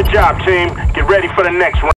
Good job, team. Get ready for the next one.